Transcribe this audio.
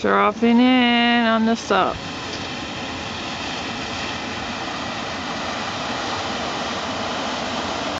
Dropping in on the sup.